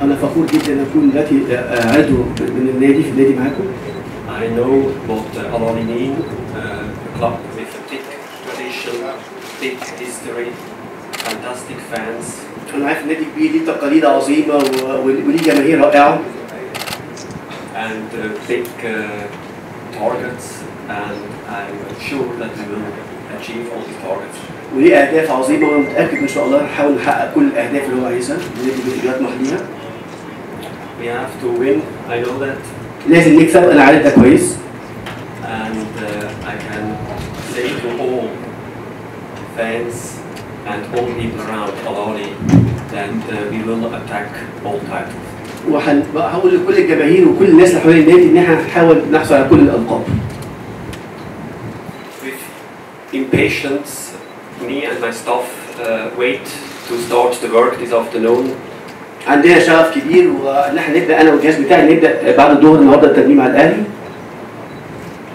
فخور جدا أكون دلوقتي آه، عضو من النادي في النادي معاكم I know what uh, Alani mean, uh, a club with a thick tradition, big history, fantastic fans, أنا عارف النادي كبير ليه تقاليد عظيمة وليه جماهير رائعة. And uh, big uh, targets, and I'm sure that we will achieve all these targets. وليه أهداف عظيمة وأنا متأكد إن شاء الله هنحاول نحقق كل الأهداف اللي هو عايزها. النادي بيطمح ليها We have to win, I know that, لازم نكسب انا عارف ده كويس and uh, I can say to all fans and all people around Alani that uh, we will attack all titles. وهقول لكل الجماهير وكل الناس اللي حوالين النادي ان احنا هنحاول نحصل على كل الالقاب With impatience, me and my staff uh, wait to start the work this afternoon عندنا شغف كبير وان إحنا نبدأ أنا والجهاز بتاعي نبدأ بعد الظهر النهارده التدريب على الأهلي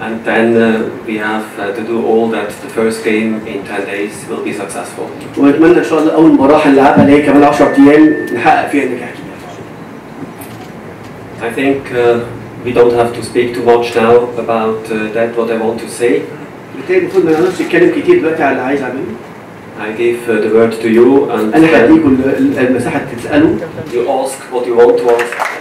and then uh, we have uh, to do all that the first game in 10 days will be successful. ونتمنى إن شاء الله أول مباراة هنلعبها اللي هي كمان 10 أيام نحقق فيها النجاح كبير I think uh, we don't have to speak too much now about uh, that what I want to say. بالتالي المفروض ما نقعدش نتكلم كتير دلوقتي على اللي عايز اعمله I gave uh, the word to you and أنا المساحة تسألوا. You ask what you want to ask.